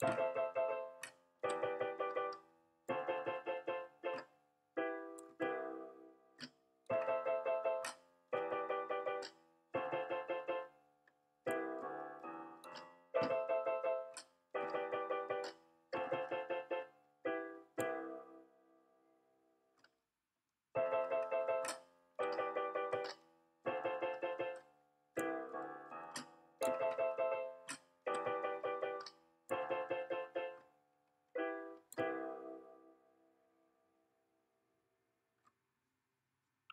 Bye.